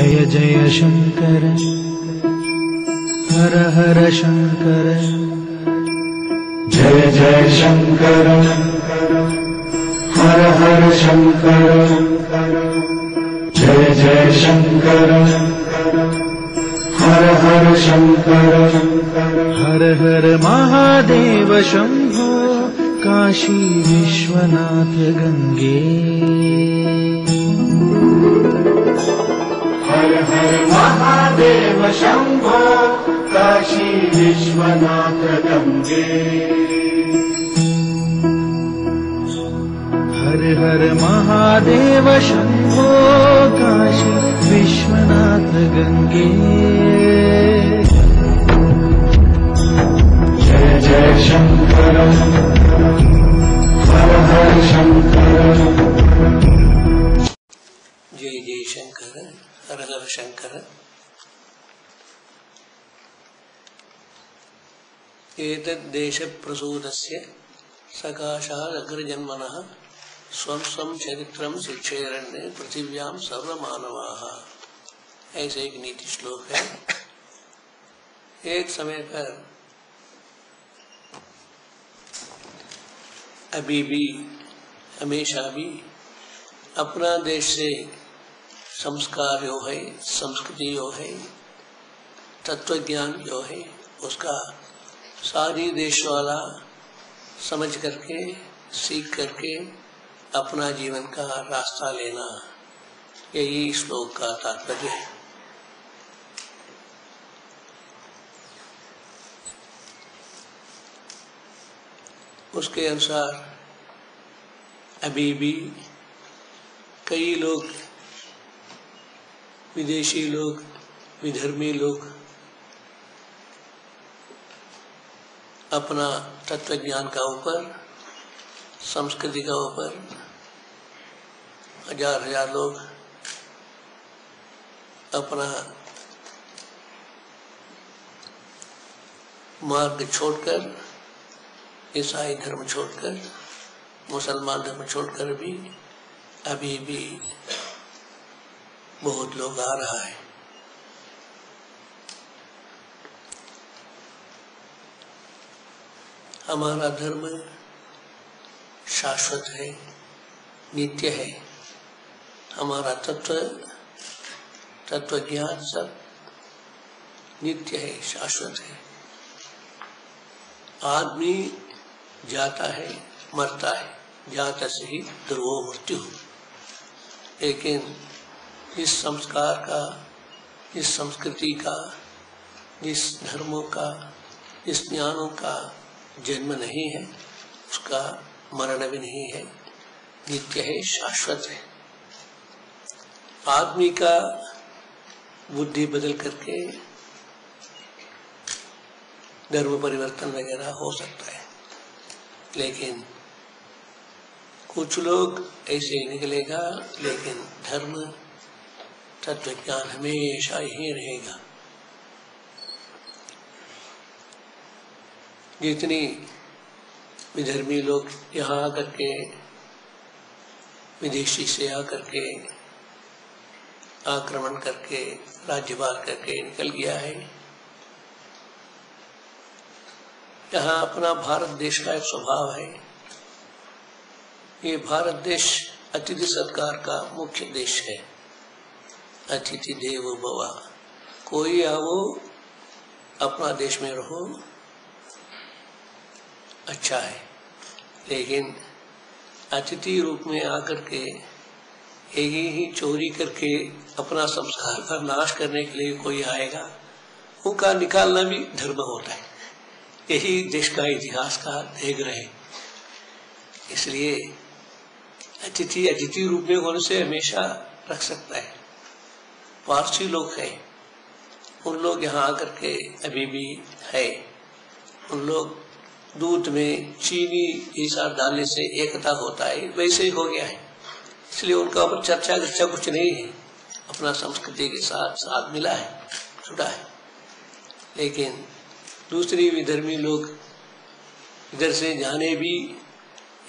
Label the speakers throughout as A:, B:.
A: जय जय शङ्कर हर हर शङ्कर
B: जय जय शङ्कर हर हर शङ्कर जय जय शङ्कर हर हर शङ्कर
A: हर हर महादेव शम्भो काशी विश्वनाथ गङ्गे
B: हर हर महादेव शम्भो काशी विश्वनाथ गङ्गे
A: हर हर महादेव शम्भो काशी विश्वनाथ गङ्गे
B: जय जय शङ्कर हर हर शङ्कर
C: शंकर एतद्देशप्रसूतस्य सकाशादग्रजन्मनः स्वं स्वं चरित्रं शिक्षेरण्य पृथिव्यां सर्वमानवाः। ऐसे एक नीति श्लोक है। एक समय पर अभी भी, हमेशा भी अपना देश से संस्कार जो है संस्कृति जो है तत्व ज्ञान जो है, उसका सारी देश वाला समझ करके, सीख करके अपना जीवन का रास्ता लेना, यही श्लोक का तात्पर्य है। उसके अनुसार अभी भी कई लोग विदेशी लोग, विधर्मी लोग अपना तत्व ज्ञान का ऊपर, संस्कृति का ऊपर, हज़ार हज़ार लोग अपना मार्ग छोड़कर, ईसाई धर्म छोड़कर, मुसलमान धर्म छोड़कर भी, अभी भी बहुत लोग आ रहा है। हमारा धर्म शाश्वत है, नित्य है। हमारा तत्व तत्व ज्ञान सब नित्य है, शाश्वत है। आदमी जाता है, मरता है, जाता से ही ध्रुवो मृत्यु लेकिन जिस संस्कार का जिस संस्कृति का जिस धर्मों का जिस ज्ञानों का जन्म नहीं है, उसका मरण भी नहीं है। नित्य है, शाश्वत है। आदमी का बुद्धि बदल करके धर्म परिवर्तन वगैरह हो सकता है। लेकिन कुछ लोग ऐसे ही निकलेगा, लेकिन धर्म तत्व ज्ञान हमेशा ही रहेगा। जितनी विधर्मी लोग यहाँ आकर के, विदेशी से आकर के, आक्रमण करके राज्यभार करके निकल गया है। यहाँ अपना भारत देश का एक स्वभाव है। ये भारत देश अतिथि सत्कार का मुख्य देश है। अतिथि देव भवा। कोई आओ, अपना देश में रहो। अच्छा है। लेकिन अतिथि रूप में आकर के एक ही चोरी करके अपना संस्कार का नाश करने के लिए कोई आएगा उनका निकालना भी धर्म होता है। यही देश का इतिहास का देख रहे। इसलिए अतिथि अतिथि रूप में होने से हमेशा रख सकता है? पारसी लोग हैं। उन लोग यहाँ आकर के अभी भी है। उन लोग दूध में चीनी ईसा डालने से एकता होता है, वैसे ही हो गया है। इसलिए उनका ऊपर चर्चा चर्चा कुछ नहीं है। अपना संस्कृति के साथ साथ मिला है छुटा है। लेकिन दूसरी विधर्मी लोग इधर से जाने भी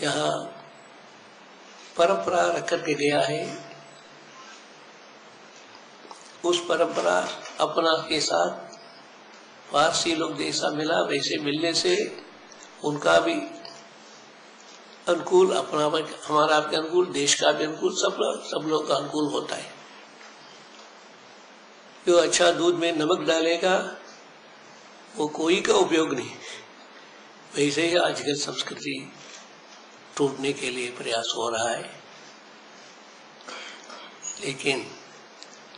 C: यहाँ परंपरा रख करके गया है। उस परंपरा अपना के साथ फारसी लोग जैसा मिला, वैसे मिलने से उनका भी अनुकूल अपना हमारा आपके अनुकूल, देश का भी अनुकूल, सब सब लोग का अनुकूल होता है। जो अच्छा दूध में नमक डालेगा, वो कोई का उपयोग नहीं। वैसे ही आजकल संस्कृति टूटने के लिए प्रयास हो रहा है। लेकिन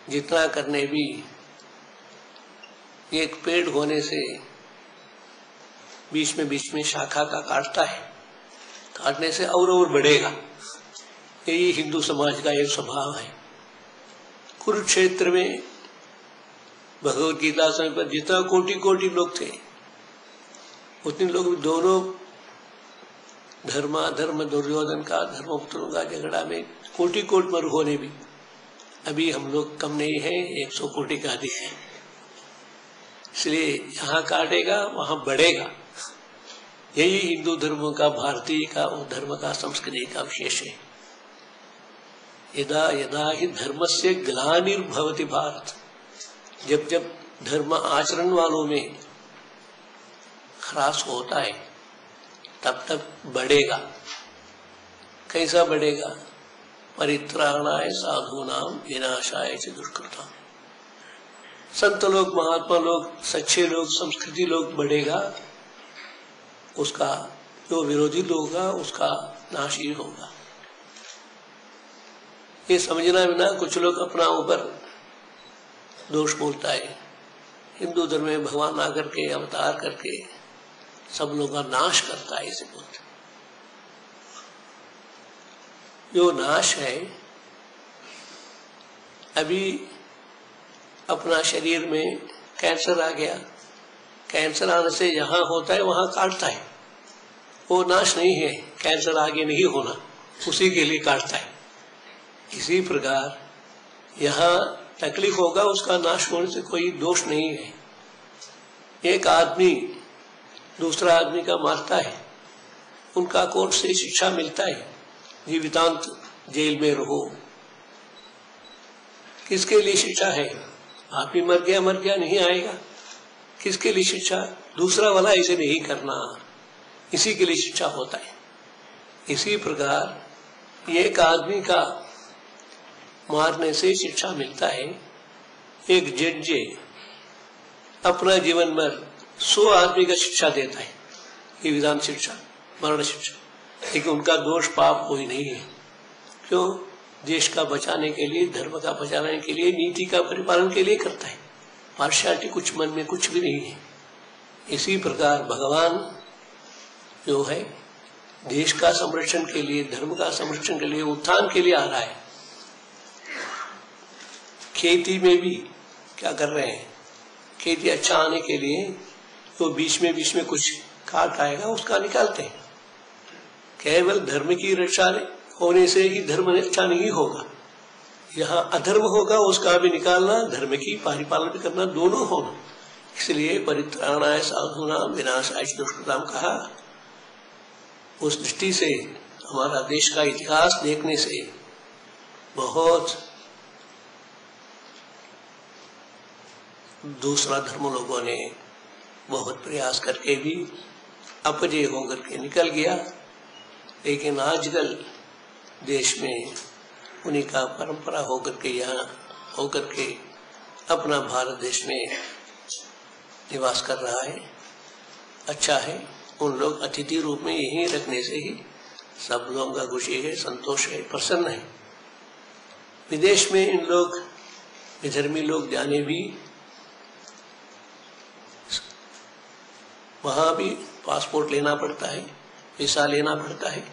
C: जितना करने भी एक पेड़ होने से बीच में बीच में शाखा का काटता है, काटने से और और बढ़ेगा। यही हिंदू समाज का एक स्वभाव है। कुरुक्षेत्र में भगवत गीता समय पर जितना कोटि कोटि लोग थे, उतने लोग दोनों धर्मा धर्म दुर्योधन का, धर्मपुत्रों का झगड़ा में कोटि कोट मर होने भी। अभी हम लोग कम नहीं है, एक सौ कोटि का अधिक है। इसलिए यहाँ काटेगा, वहाँ बढ़ेगा। यही हिंदू धर्म का, भारतीय का और धर्म का, संस्कृति का विशेष है। यदा यदा ही धर्म से ग्लानिर्भवती भारत। जब जब धर्म आचरण वालों में ह्रास होता है, तब तब बढ़ेगा। कैसा बढ़ेगा? परित्राणाय साधु नाम विनाशाय च दुष्कृता। संत लोग महात्मा लोग सच्चे लोग संस्कृति लोग बढ़ेगा, उसका जो विरोधी लोग उसका नाश ही होगा। ये समझना बिना कुछ लोग अपना ऊपर दोष बोलता है। हिंदू धर्म में भगवान आकर के, अवतार करके सब लोगों का नाश करता है इसे बोलते जो नाश है, अभी अपना शरीर में कैंसर आ गया। कैंसर आने से जहाँ होता है, वहाँ काटता है। वो नाश नहीं है, कैंसर आगे नहीं होना, उसी के लिए काटता है। इसी प्रकार यहाँ तकलीफ़ होगा, उसका नाश होने से कोई दोष नहीं है। एक आदमी, दूसरा आदमी का मारता है, उनका कोर्ट से शिक्षा मिलता है? जीवितांत जेल में रहो। किसके लिए शिक्षा है? आप आदमी मर गया मर गया, नहीं आएगा। किसके लिए शिक्षा? दूसरा वाला ऐसे नहीं करना। इसी के लिए शिक्षा होता है। इसी प्रकार एक आदमी का मारने से शिक्षा मिलता है। एक जज अपना जीवन भर सौ आदमी का शिक्षा देता है। ये विधान शिक्षा, मरण शिक्षा। लेकिन उनका दोष पाप कोई नहीं है। क्यों? देश का बचाने के लिए, धर्म का बचाने के लिए, नीति का परिपालन के लिए करता है। पार्शियालिटी कुछ मन में कुछ भी नहीं है। इसी प्रकार भगवान जो है, देश का संरक्षण के लिए, धर्म का संरक्षण के लिए, उत्थान के लिए आ रहा है। खेती में भी क्या कर रहे हैं? खेती अच्छा आने के लिए तो बीच में बीच में कुछ काट आएगा, उसका निकालते हैं। केवल धर्म की रक्षा होने से ही धर्म रक्षा नहीं होगा। यहाँ अधर्म होगा, उसका भी निकालना, धर्म की परिपालन भी करना दोनों होना इसलिए परित्राणाय साधु नाम विनाशाय दुष्कृताम कहा। उस दृष्टि से, हमारा देश का इतिहास देखने से बहुत दूसरा धर्म लोगों ने बहुत प्रयास करके भी अपजय होकर के निकल गया। लेकिन आजकल देश में उन्हीं का परंपरा होकर के यहाँ होकर के अपना भारत देश में निवास कर रहा है। अच्छा है, उन लोग अतिथि रूप में यही रखने से ही सब लोगों का खुशी है, संतोष है, प्रसन्न है। विदेश में इन लोग, विधर्मी लोग जाने भी, वहाँ भी पासपोर्ट लेना पड़ता है, वीसा लेना पड़ता है।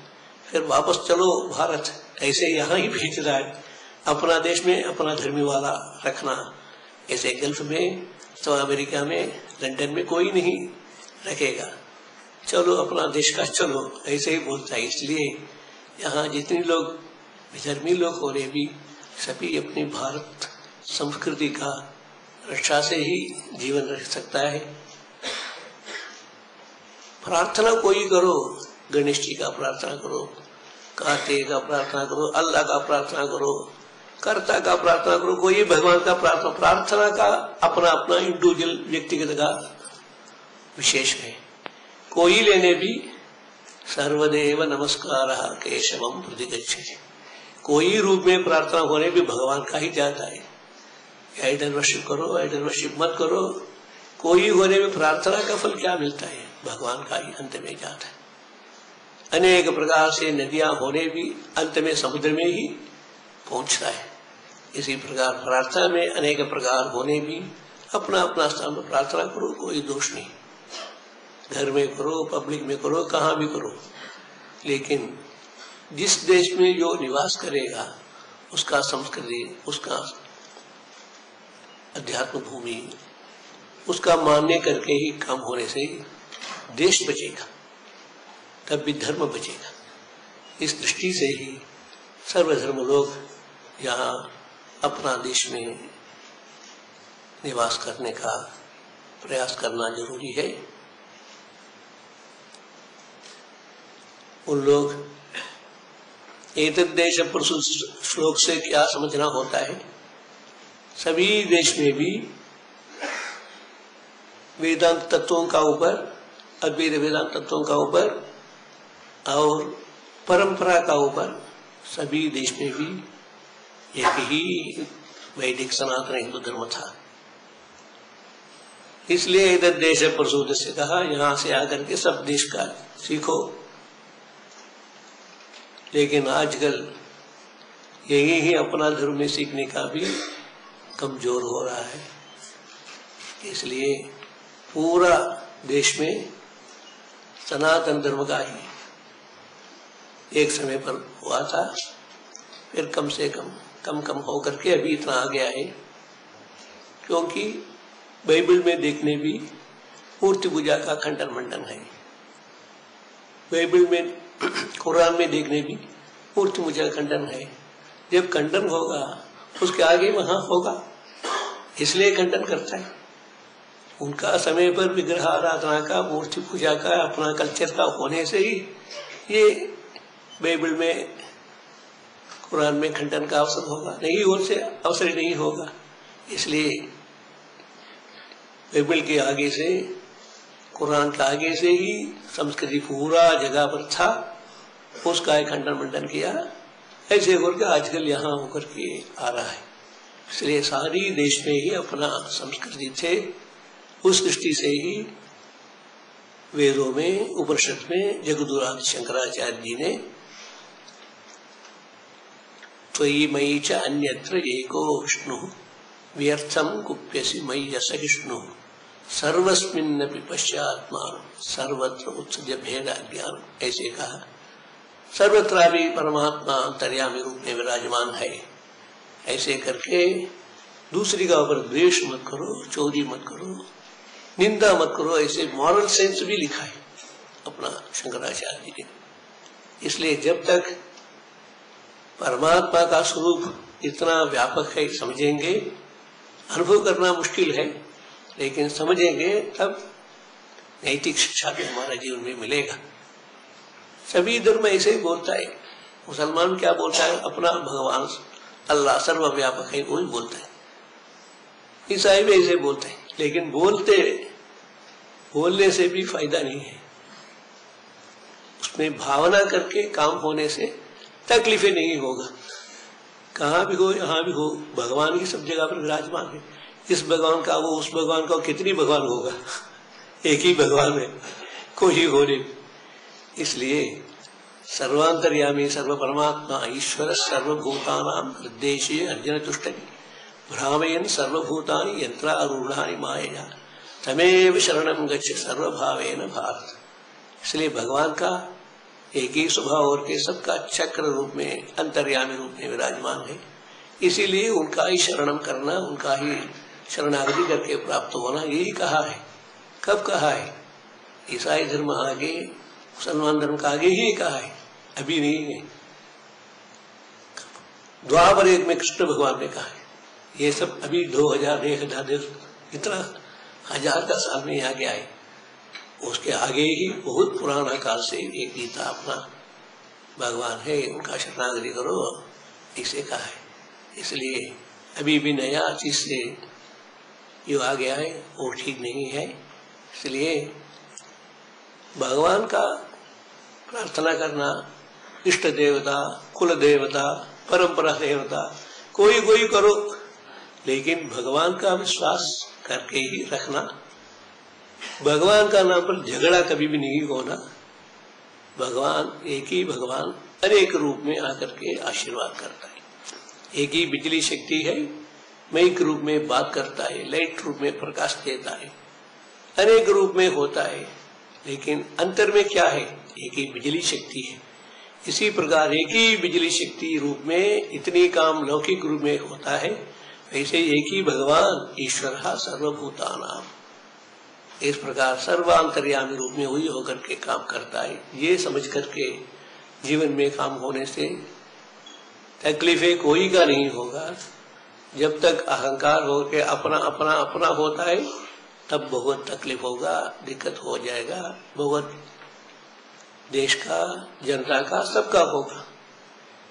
C: फिर वापस चलो भारत। ऐसे यहाँ ही भेज रहा है अपना देश में अपना धर्मी वाला रखना। ऐसे गल्फ में तो अमेरिका में लंदन में कोई नहीं रखेगा। चलो अपना देश का चलो। ऐसे ही बोलता है। इसलिए यहाँ जितने लोग धर्मी लोग हो रहे भी सभी अपनी भारत संस्कृति का रक्षा से ही जीवन रख सकता है। प्रार्थना कोई करो। गणेश जी का प्रार्थना करो, कार्तिक का प्रार्थना करो, अल्लाह का प्रार्थना करो, कर्ता का प्रार्थना करो, कोई भगवान का प्रार्थना प्रार्थना का अपना अपना इंडिविजुअल व्यक्तिगत का विशेष है। कोई लेने भी सर्वदेव नमस्कार केशवम प्रतिगच्छति। कोई रूप में प्रार्थना होने भी भगवान का ही जाता है। आइडल वर्शिप करो आइडल वर्शिप मत करो। कोई होने में प्रार्थना का फल क्या मिलता है? भगवान का ही अंत में जाता है। अनेक प्रकार से नदियाँ होने भी, अंत में समुद्र में ही पहुँचता है। इसी प्रकार प्रार्थना में अनेक प्रकार होने भी अपना अपना स्थान पर प्रार्थना करो, कोई दोष नहीं। घर में करो, पब्लिक में करो, कहाँ भी करो। लेकिन जिस देश में जो निवास करेगा, उसका संस्कृति, उसका अध्यात्म भूमि, उसका मान्य करके ही काम होने से देश बचेगा। तब भी धर्म बचेगा। इस दृष्टि से ही सर्वधर्म लोग यहाँ अपना देश में निवास करने का प्रयास करना ज़रूरी है। उन लोग एक देश श्लोक से क्या समझना होता है? सभी देश में भी वेदांत तत्वों का ऊपर, अद्वैत वेदांत तत्वों का ऊपर और परंपरा का ऊपर सभी देश में भी एक ही वैदिक सनातन हिंदू धर्म था। इसलिए इधर देश प्रसूद से कहा, यहाँ से आकर के सब देश का सीखो। लेकिन आजकल यही ही अपना धर्म सीखने का भी कमज़ोर हो रहा है। इसलिए पूरा देश में सनातन धर्म का ही एक समय पर हुआ था। फिर कम से कम कम कम होकर के अभी इतना आ गया है। क्योंकि बाइबल में देखने भी मूर्ति पूजा का खंडन मंडन है। बाइबल में, कुरान में देखने भी मूर्ति पूजा का खंडन है। जब खंडन होगा, उसके आगे वहाँ होगा। इसलिए खंडन करता है। उनका समय पर विग्रह आराधना का, मूर्ति पूजा का, अपना कल्चर का होने से ही ये बाइबल में, कुरान में खंडन का अवसर होगा। नहीं और से अवसर नहीं होगा। इसलिए बाइबल के आगे से, कुरान के आगे से ही संस्कृति पूरा जगह पर था, उसका एक खंडन मंडन किया। ऐसे होकर आजकल यहाँ होकर के आ रहा है। इसलिए सारी देश में ही अपना संस्कृति थे उस दृष्टि से ही वेदों में, उपनिषद में जगदुरादि शंकराचार्य जी ने मयि च अन्यत्र एको विष्णु। व्यर्थम कुप्यसि मयि असहिष्णु सर्वस्मिन्नपि पश्चात्मा सर्वत्र उत्सृज भेद ज्ञान ऐसे कहा, सर्वत्र भी परमात्मा अंतर्यामी रूप में विराजमान है। ऐसे करके दूसरी का ऊपर द्वेष मत करो, चोरी मत करो, निंदा मत करो, ऐसे मॉरल सेंस भी लिखा है अपना शंकराचार्य जी ने। इसलिए जब तक परमात्मा का स्वरूप इतना व्यापक है, समझेंगे। अनुभव करना मुश्किल है, लेकिन समझेंगे तब नैतिक शिक्षा भी हमारा जीवन में मिलेगा। सभी धर्म ऐसे ही बोलता है, मुसलमान क्या बोलता है? अपना भगवान अल्लाह सर्वव्यापक है, वही बोलता है। ईसाई भी ऐसे बोलते हैं, लेकिन बोलते, बोलने से भी फ़ायदा नहीं है। उसमें भावना करके काम होने से तकलीफें नहीं होगा। कहाँ भी हो, यहाँ भी हो, भगवान ही सब जगह पर विराजमान है। इस भगवान का वो, उस भगवान का कितनी भगवान होगा? एक ही भगवान है, कोई हो नहीं। इसलिए सर्वांतर्यामी सर्व परमात्मा ईश्वर सर्वभूतानाम हृदय अर्जन तुष्टि भ्रामयन सर्वभूतानि यंत्रारूढ़ानि माया तमेव शरणम गच्छ सर्वभावेन भारत। इसलिए भगवान का एक ही स्वभाव और के सबका चक्र रूप में, अंतर्यामी रूप में विराजमान है। इसीलिए उनका ही शरणम करना, उनका ही शरणागति करके प्राप्त होना, यही कहा है। कब कहा है? ईसाई धर्म आगे मुसलमान धर्म का आगे ही कहा है। अभी नहीं है। द्वापर एक में कृष्ण भगवान ने कहा है। ये सब अभी दो हज़ार, एक हज़ार, इतना हज़ार का साल में यहाँ गया है उसके आगे ही बहुत पुराना काल से एक गीता अपना भगवान है उनका शरणागति करो, इसे कहा है। इसलिए अभी भी नया चीज़ से जो आ गया है वो ठीक नहीं है। इसलिए भगवान का प्रार्थना करना, इष्ट देवता, कुल देवता, परंपरा देवता, कोई कोई करो, लेकिन भगवान का विश्वास करके ही रखना भगवान का नाम पर झगड़ा कभी भी नहीं होना। भगवान, एक ही भगवान अनेक रूप में आकर के आशीर्वाद करता है। एक ही बिजली शक्ति है मयिक रूप में बात करता है, लाइट रूप में प्रकाश देता है अनेक रूप में होता है। लेकिन अंतर में क्या है? एक ही बिजली शक्ति है। इसी प्रकार एक ही बिजली शक्ति रूप में इतनी काम लौकिक रूप में होता है, वैसे एक ही भगवान ईश्वर सर्वभूता नाम इस प्रकार सर्वांतर्यामी रूप में हुई होकर के काम करता है। ये समझ करके जीवन में काम होने से तकलीफें कोई का नहीं होगा। जब तक अहंकार हो के अपना अपना अपना होता है, तब बहुत तकलीफ़ होगा, दिक्कत हो जाएगा। बहुत देश का, जनता का, सबका होगा।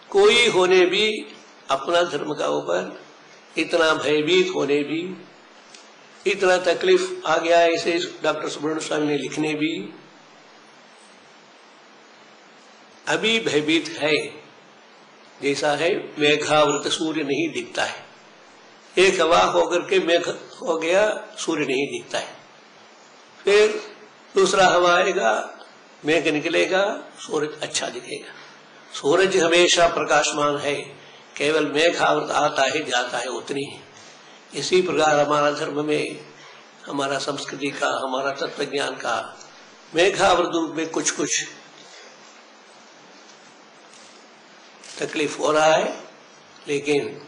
C: कोई होने भी, अपना धर्म का ऊपर इतना भयभीत होने भी इतना तकलीफ़ आ गया ऐसे डॉक्टर सुब्रमण्य स्वामी ने लिखने भी। अभी भयभीत है, जैसा है, मेघावृत सूर्य नहीं दिखता है। एक हवा होकर के मेघ हो गया, सूर्य नहीं दिखता है। फिर दूसरा हवा आएगा, मेघ निकलेगा, सूरज अच्छा दिखेगा। सूरज हमेशा प्रकाशमान है, केवल मेघावृत आता है, जाता है, उतनी ही। इसी प्रकार हमारा धर्म में, हमारा संस्कृति का, हमारा तत्व ज्ञान का, मेघावृत रूप में कुछ कुछ तकलीफ़ हो रहा है, लेकिन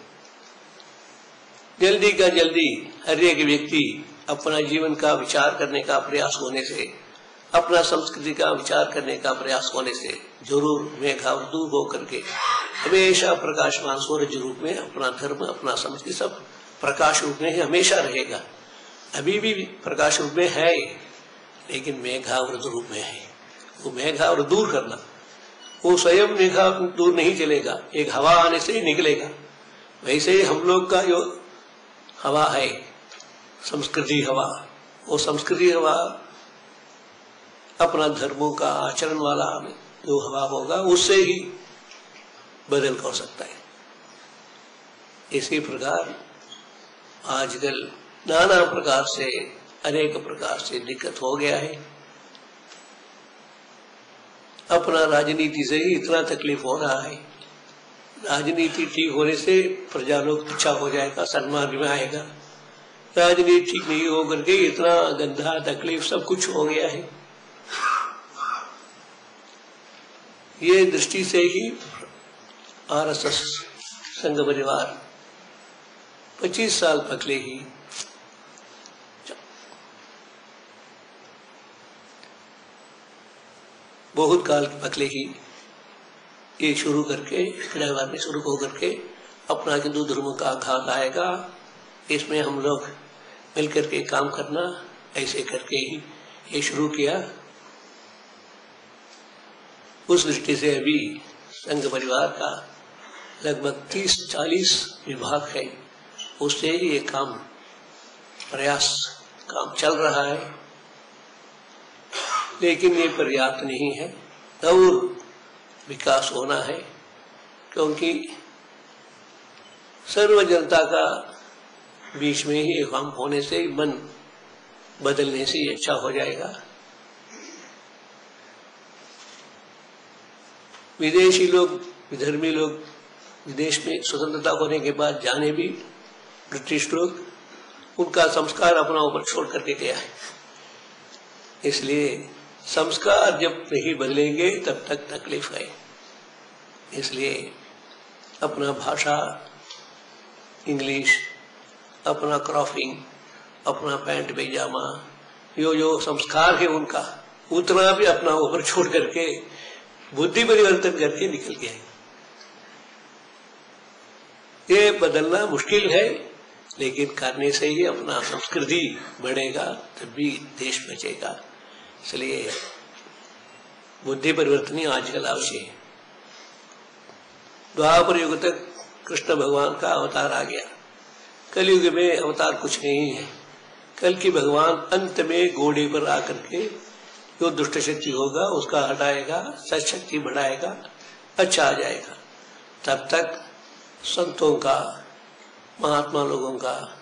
C: जल्दी का जल्दी हर एक व्यक्ति अपना जीवन का विचार करने का प्रयास होने से, अपना संस्कृति का विचार करने का प्रयास होने से ज़रूर मेघावृत दूर होकर के हमेशा प्रकाशमान सूरज रूप में अपना धर्म, अपना संस्कृति सब प्रकाश रूप में ही हमेशा रहेगा। अभी भी प्रकाश रूप में है लेकिन मेघावृत रूप में है। वो मेघावृत दूर करना, वो स्वयं मेघा दूर नहीं चलेगा, एक हवा आने से ही निकलेगा। वैसे ही हम लोग का जो हवा है, संस्कृति हवा, वो संस्कृति हवा, अपना धर्मों का आचरण वाला जो हवा होगा, उससे ही बदल कर सकता है। इसी प्रकार आजकल नाना प्रकार से, अनेक प्रकार से दिक्कत हो गया है। अपना राजनीति से ही इतना तकलीफ़ हो रहा है। राजनीति ठीक होने से प्रजा लोग अच्छा हो जाएगा, सम्मान में आएगा। राजनीति ठीक नहीं हो करके इतना गंदा तकलीफ़ सब कुछ हो गया है। ये दृष्टि से ही आरएसएस संघ परिवार 25 साल पकले ही बहुत काल पकले ही ये शुरू करके में शुरू हो करके अपना हिंदू धर्म का आघात आएगा। इसमें हम लोग मिलकर के काम करना, ऐसे करके ही ये शुरू किया। उस दृष्टि से अभी संघ परिवार का लगभग 30-40 विभाग है। उससे ये काम, प्रयास, काम चल रहा है। लेकिन ये पर्याप्त नहीं है। और विकास होना है, क्योंकि सर्व जनता का बीच में ही काम होने से मन बदलने से अच्छा हो जाएगा। विदेशी लोग, विधर्मी लोग विदेश में स्वतंत्रता होने के बाद जाने भी ब्रिटिश लोग उनका संस्कार अपना ऊपर छोड़ करके गया है। इसलिए संस्कार जब नहीं बदलेंगे, तब तक तकलीफ़ है। इसलिए अपना भाषा, इंग्लिश, अपना क्रॉफिंग, अपना पैंट पैजामा यो जो संस्कार है उनका, उतना भी अपना ऊपर छोड़ करके बुद्धि परिवर्तन करके निकल गया ये बदलना मुश्किल है। लेकिन करने से ही अपना संस्कृति बढ़ेगा तभी देश बचेगा। इसलिए बुद्धि परिवर्तन आजकल आवश्यक है। द्वापर युग तक कृष्ण भगवान का अवतार आ गया। कलयुग में अवतार कुछ नहीं है। कल की भगवान अंत में घोड़े पर आकर के जो दुष्ट शक्ति होगा, उसका हटाएगा सच शक्ति बढ़ाएगा अच्छा आ जाएगा। तब तक संतों का महात्मा लोगों का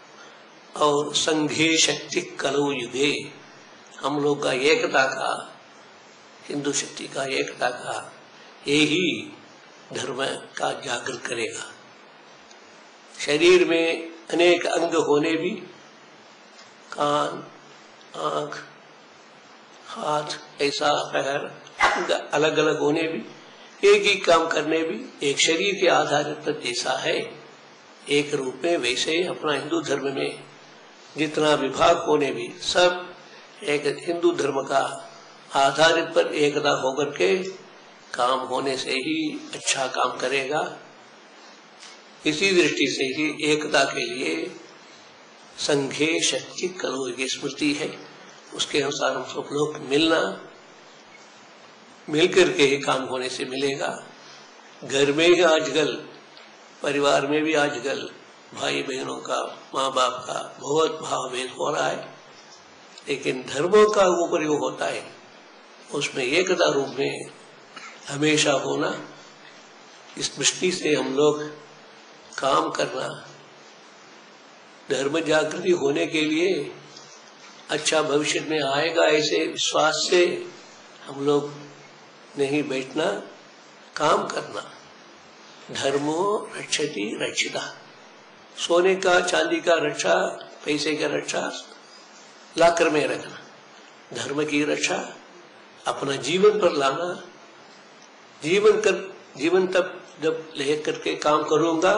C: और संघे शक्ति कलो युगे, हम लोग का एकता का, हिंदू शक्ति का एकता का यही धर्म का जागृत करेगा। शरीर में अनेक अंग होने भी, कान, आँख, हाथ ऐसा पैर अलग अलग होने भी, एक ही काम करने भी, एक शरीर के आधार पर जैसा है। एक रूप में वैसे अपना हिंदू धर्म में जितना विभाग होने भी सब एक हिंदू धर्म का आधारित पर एकता होकर के काम होने से ही अच्छा काम करेगा। इसी दृष्टि से ही एकता के लिए संघे शक्ति कलो की स्मृति है। उसके अनुसार हम सब लोग मिलना, मिलकर के ही काम होने से मिलेगा। घर में ही आजकल परिवार में भी आजकल भाई बहनों का माँ बाप का बहुत भाव भेद हो रहा है। लेकिन धर्मों का वो प्रयोग होता है। उसमें एकता रूप में हमेशा होना, इस दृष्टि से हम लोग काम करना, धर्म जागृति होने के लिए अच्छा भविष्य में आएगा ऐसे विश्वास से हम लोग नहीं बैठना, काम करना। धर्मो रक्षति रक्षिता। सोने का, चांदी का रक्षा, पैसे का रक्षा, लाकर में रखना। धर्म की रक्षा, अपना जीवन पर लाना। जीवन कर, जीवन तब जब ले करके काम करूँगा,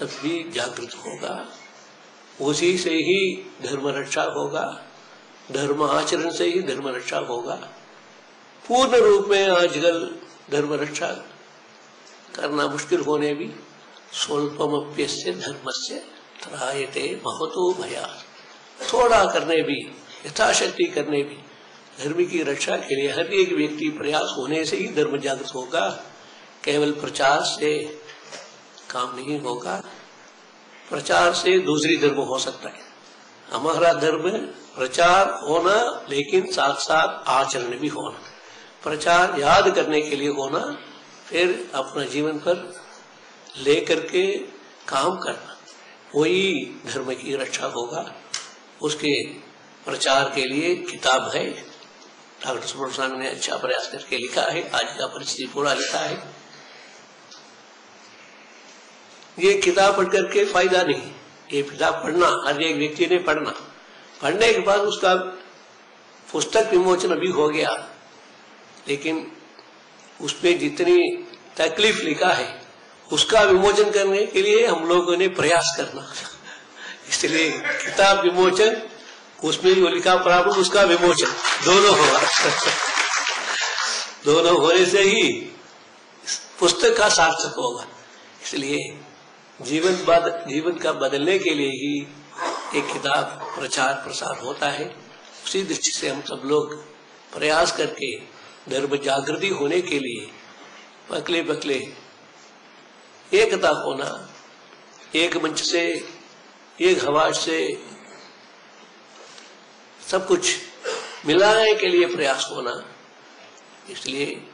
C: तब भी जागृत होगा। उसी से ही धर्म रक्षा होगा। धर्म आचरण से ही धर्म रक्षा होगा। पूर्ण रूप में आजकल धर्म रक्षा करना मुश्किल होने भी स्वल्पमप्य से धर्म से त्रायते महतो भया थोड़ा करने भी, यथाशक्ति करने भी, धर्म की रक्षा के लिए हर एक व्यक्ति प्रयास होने से ही धर्म जागृत होगा। केवल प्रचार से काम नहीं होगा। प्रचार से दूसरी धर्म हो सकता है। हमारा धर्म प्रचार होना, लेकिन साथ साथ आचरण भी होना। प्रचार याद करने के लिए होना फिर अपना जीवन पर ले करके काम करना। वही धर्म की रक्षा होगा। उसके प्रचार के लिए किताब है। डॉक्टर सुब्रमण्य स्वामी ने अच्छा प्रयास करके लिखा है। आज का परिस्थिति पूरा लिखा है। ये किताब पढ़ करके फ़ायदा नहीं। ये किताब पढ़ना, हर एक व्यक्ति ने पढ़ना। पढ़ने के बाद उसका पुस्तक विमोचन अभी हो गया। लेकिन उसमें जितनी तकलीफ़ लिखा है उसका विमोचन करने के लिए हम लोगों ने प्रयास करना। इसलिए किताब विमोचन उसमें जो लिखा प्राप्त उसका विमोचन दोनों होगा। दोनों होने से ही पुस्तक का सार्थक होगा। इसलिए जीवन बद, जीवन का बदलने के लिए ही एक किताब प्रचार प्रसार होता है। उसी दृष्टि से हम सब लोग प्रयास करके धर्म जागृति होने के लिए पकले पकले एकता होना, एक मंच से, एक हवाज से सब कुछ मिलाने के लिए प्रयास होना। इसलिए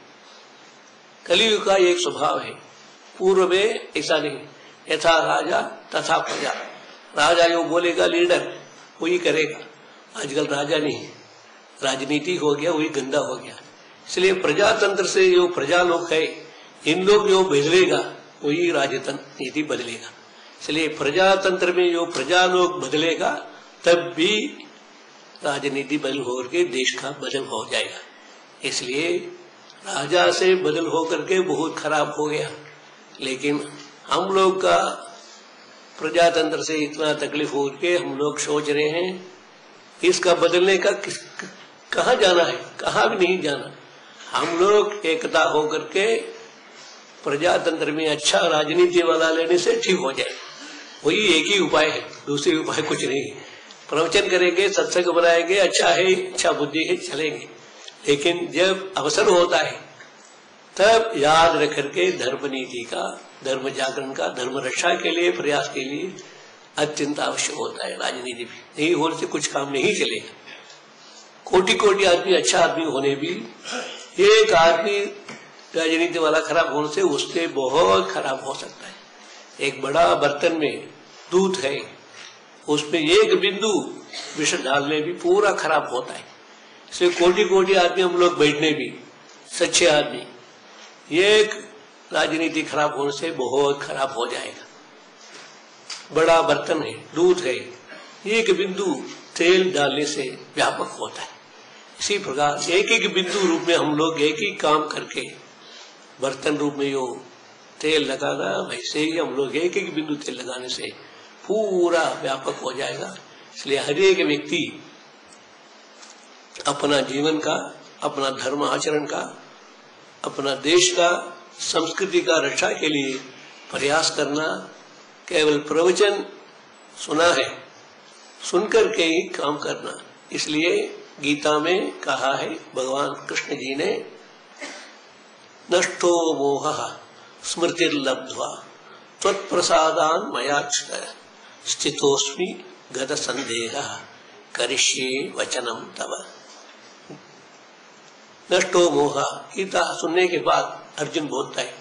C: कलयुग का एक स्वभाव है। पूर्व में ऐसा नहीं। यथा राजा, तथा प्रजा। राजा जो बोलेगा, लीडर, वही करेगा। आजकल राजा नहीं राजनीति हो गया, वही गंदा हो गया। इसलिए प्रजातंत्र से जो प्रजा लोग है, इन लोग जो बदलेगा, वही राजतंत्र नीति बदलेगा। इसलिए प्रजातंत्र में जो प्रजा लोग बदलेगा, तब भी राजनीति बदल होकर के देश का बदल हो जाएगा। इसलिए राजा से बदल होकर के बहुत खराब हो गया। लेकिन हम लोग का प्रजातंत्र से इतना तकलीफ़ हो के हम लोग सोच रहे हैं, इसका बदलने का किस, कहा जाना है? कहा भी नहीं जाना। हम लोग एकता होकर के प्रजातंत्र में अच्छा राजनीति वाला लेने से ठीक हो जाए। वही एक ही उपाय है, दूसरी उपाय कुछ नहीं प्रवचन करेंगे, सत्संग बनाएँगे अच्छा है अच्छा बुद्धि है, चलेंगे। लेकिन जब अवसर होता है, तब याद रख करके धर्म नीति का, धर्म जागरण का, धर्म रक्षा के लिए, प्रयास के लिए अत्यंत आवश्यक होता है राजनीति भी। नहीं होने से कुछ काम नहीं चलेगा। कोटि कोटि आदमी अच्छा आदमी होने भी एक आदमी राजनीति वाला खराब होने से उससे बहुत खराब हो सकता है। एक बड़ा बर्तन में दूध है, उसमें एक बिंदु विष डालने भी पूरा खराब होता है। इसलिए कोटि कोटि आदमी हम लोग बैठने भी, सच्चे आदमी, एक राजनीति खराब होने से बहुत खराब हो जाएगा। बड़ा बर्तन है, दूध है, एक बिंदु तेल डालने से व्यापक होता है। इसी प्रकार एक एक बिंदु रूप में हम लोग एक ही काम करके बर्तन रूप में यो तेल लगाना, वैसे ही हम लोग एक एक बिंदु तेल लगाने से पूरा व्यापक हो जाएगा। इसलिए हर एक व्यक्ति अपना जीवन का, अपना धर्म आचरण का, अपना देश का, संस्कृति का रक्षा के लिए प्रयास करना केवल प्रवचन सुना है, सुनकर के ही काम करना। इसलिए गीता में कहा है, भगवान कृष्ण जी ने, नष्टो मोह स्मृतिर्लब्ध्वा, त्वत्प्रसादान मया स्थितोस्मि गत संदेह करिष्ये वचनम तव। नष्टो मोह, गीता सुनने के बाद अर्जुन बोलता है,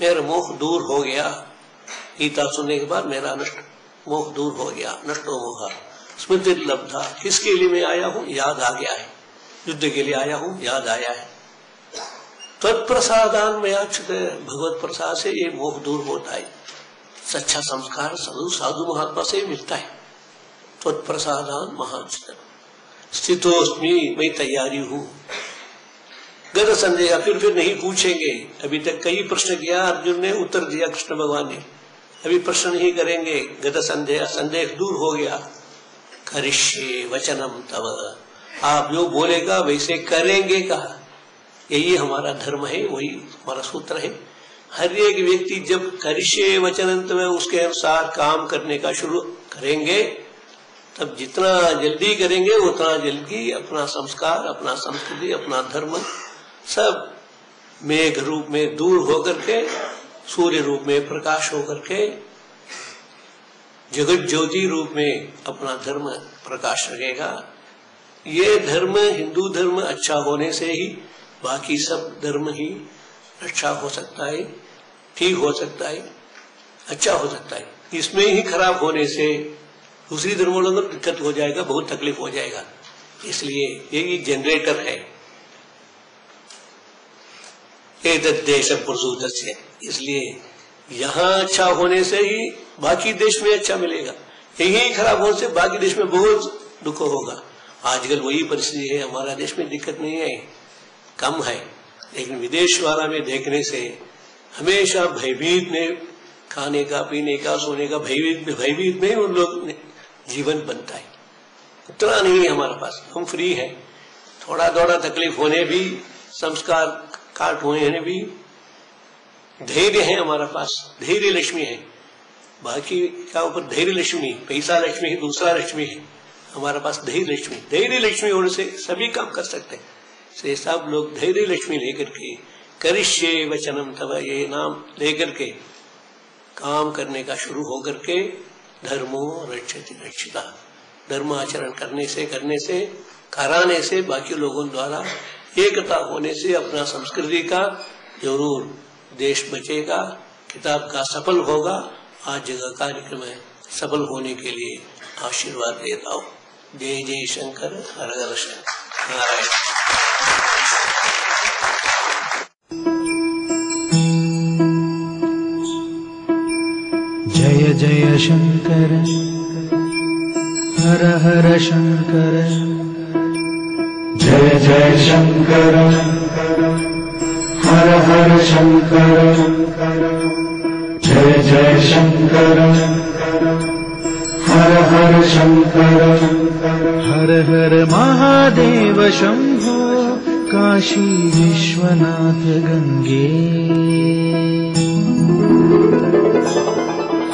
C: मेरा मोह दूर हो गया। गीता सुनने के बाद मेरा नष्ट, मोह दूर हो गया, नष्टो मोह। स्मृति लब्धा किसके लिए मैं आया हूँ? याद आ गया है। युद्ध के लिए आया हूँ, याद आया है। तत्प्रसादान में भगवत प्रसाद से ये मोह दूर होता है। सच्चा संस्कार साधु साधु महात्मा से मिलता है। तत्प्रसादान महाचित स्थितोस्मी, मैं तैयारी हूँ। गत संदेह, फिर फिर नहीं पूछेंगे। अभी तक कई प्रश्न किया, अर्जुन ने उत्तर दिया कृष्ण भगवान ने। अभी प्रश्न नहीं करेंगे। गत संदेह संदेह दूर हो गया। करिष्ये वचनम तब आप जो बोलेगा, वैसे करेंगे कहा। यही हमारा धर्म है, वही हमारा सूत्र है। हर एक व्यक्ति जब करिष्य वचनंत में उसके अनुसार काम करने का शुरू करेंगे, तब जितना जल्दी करेंगे, उतना जल्दी अपना संस्कार, अपना संस्कृति, अपना धर्म सब मेघ रूप में दूर होकर के, सूर्य रूप में प्रकाश होकर के जगत ज्योति रूप में अपना धर्म प्रकाश रखेगा ये धर्म हिंदू धर्म अच्छा होने से ही बाकी सब धर्म ही अच्छा हो सकता है, ठीक हो सकता है अच्छा हो सकता है। इसमें ही खराब होने से दूसरी धर्मों में दिक्कत हो जाएगा, बहुत तकलीफ़ हो जाएगा। इसलिए यही जनरेटर है। देश प्रसूत इसलिए यहाँ अच्छा होने से ही बाकी देश में अच्छा मिलेगा। यही खराब होने से बाकी देश में बहुत दुख होगा। आजकल वही परिस्थिति है, हमारा देश में दिक्कत नहीं है, कम है। लेकिन विदेश वाला में देखने से हमेशा भयभीत में खाने का, पीने का, सोने का भयभीत भयभीत में उन लोग जीवन बनता है। उतना नहीं है हमारे पास, हम फ्री हैं। थोड़ा थोड़ा तकलीफ़ होने भी, संस्कार काट होने भी धैर्य है हमारा पास, धैर्य लक्ष्मी है। बाकी का ऊपर धैर्य लक्ष्मी, पैसा लक्ष्मी है, दूसरा लक्ष्मी है। हमारे पास धैर्य लक्ष्मी धैर्य लक्ष्मी होने से सभी काम कर सकते हैं। से सब लोग धैर्य लक्ष्मी लेकर के करिष्ये वचनम तब ये नाम लेकर के काम करने का शुरू होकर के धर्मो रक्षति रक्षिता। धर्म आचरण करने से करने से, कराने से बाकी लोगों द्वारा एकता होने से अपना संस्कृति का ज़रूर देश बचेगा, किताब का सफल होगा। आज जगह कार्यक्रम है, सफल होने के लिए आशीर्वाद देता हूँ। जय जय शंकर, हर हर शंकर। नारायण
A: जय जय शङ्कर हर हर शङ्कर
B: जय जय शङ्कर हर हर शङ्कर जय जय शङ्कर हर हर शङ्कर
A: हर हर महादेव शम्भो काशी विश्वनाथ गङ्गे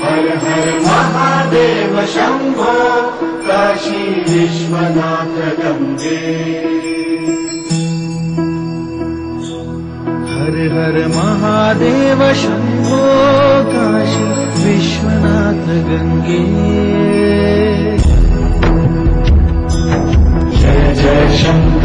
B: हर हर महादेव शम्भो काशी विश्वनाथ गङ्गे
A: हर हर महादेव शम्भो काशी विश्वनाथ गङ्गे
B: जय जय शङ्कर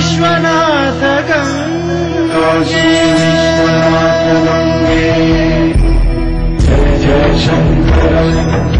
A: विश्वनाथ
B: विश्वनाथम् मे जय जय शङ्कर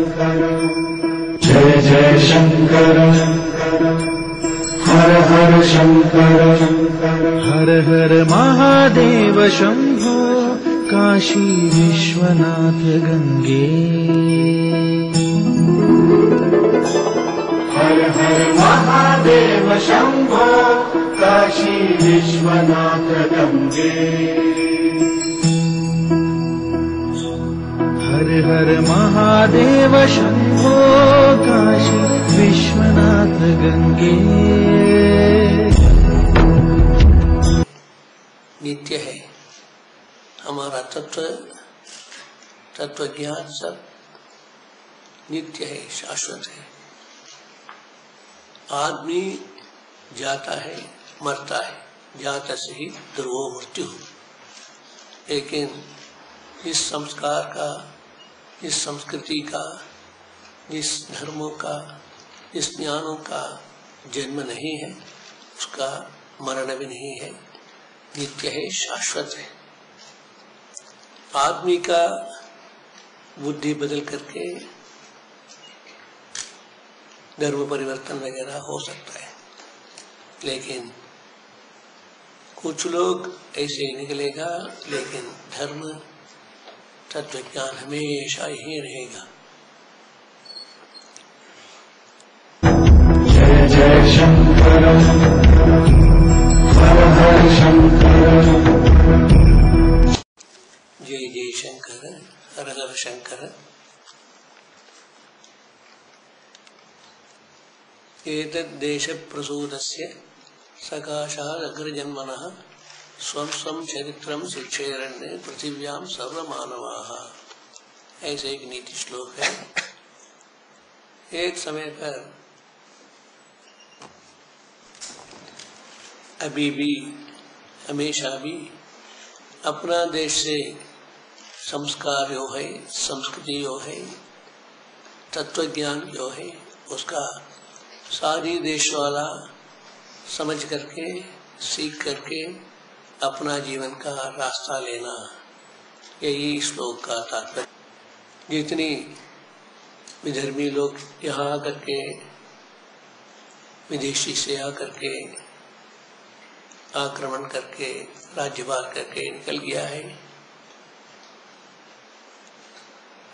A: जय जय शङ्कर
B: हर हर शङ्कर हर हर
A: महादेव शम्भो काशी विश्वनाथ गङ्गे
B: हर हर महादेव शम्भो काशी विश्वनाथ गङ्गे
A: हर महादेव शम्भो काशी विश्वनाथ गङ्गे
C: नित्य है। हमारा तत्व तत्व ज्ञान सब नित्य है, शाश्वत है। आदमी जाता है, मरता है, जाता से ही ध्रुवो मृत्यु लेकिन इस संस्कार का इस संस्कृति का, इस धर्मों का, इस ज्ञानों का जन्म नहीं है, उसका मरण भी नहीं है नित्य है शाश्वत है। आदमी का बुद्धि बदल करके धर्म परिवर्तन वगैरह हो सकता है। लेकिन कुछ लोग ऐसे निकलेगा, लेकिन धर्म तत्व ज्ञान हमेशा ही रहेगा।
B: जय जय शङ्कर हर हर शङ्कर
C: जय जय शंकर। हर हर शंकर। एतद्देश प्रसूतस्य सकाशादग्रजन्मनः स्वं स्वं चरित्रं शिक्षेरण्य पृथिव्यां सर्वमानवाः। ऐसे एक नीति श्लोक है। एक समय पर अभी भी, हमेशा भी अपना देश से संस्कार जो है, संस्कृति जो है तत्व ज्ञान जो है, उसका सारी देश वाला समझ करके, सीख करके अपना जीवन का रास्ता लेना, यही श्लोक का तात्पर्य। जितनी विधर्मी लोग यहाँ आकर के, विदेशी से आकर के, आक्रमण करके राज्यभार करके निकल गया है।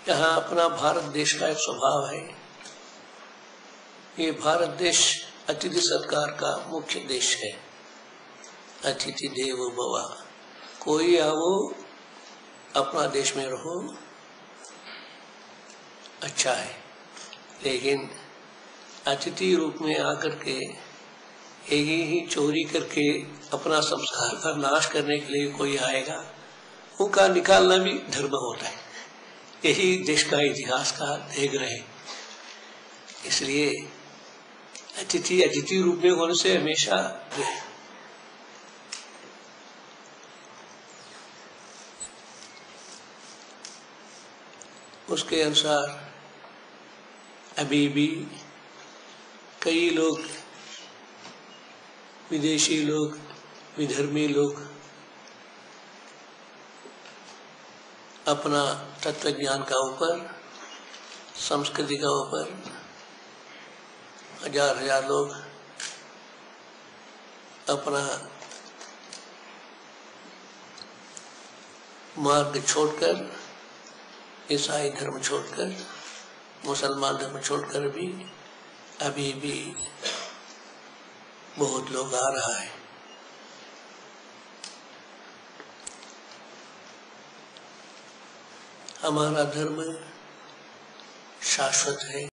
C: यहाँ अपना भारत देश का एक स्वभाव है। ये भारत देश अतिथि सत्कार का मुख्य देश है। अतिथि देव भवा। कोई आओ, अपना देश में रहो। अच्छा है। लेकिन अतिथि रूप में आकर के एक ही चोरी करके अपना संस्कार का नाश करने के लिए कोई आएगा उनका निकालना भी धर्म होता है। यही देश का इतिहास का देख रहे इसलिए अतिथि अतिथि रूप में होने से हमेशा उसके अनुसार अभी भी कई लोग, विदेशी लोग, विधर्मी लोग अपना तत्व ज्ञान का ऊपर, संस्कृति का ऊपर, हज़ार हज़ार लोग अपना मार्ग छोड़कर ईसाई धर्म छोड़कर, मुसलमान धर्म छोड़कर भी अभी भी बहुत लोग आ रहा है। हमारा धर्म शाश्वत है।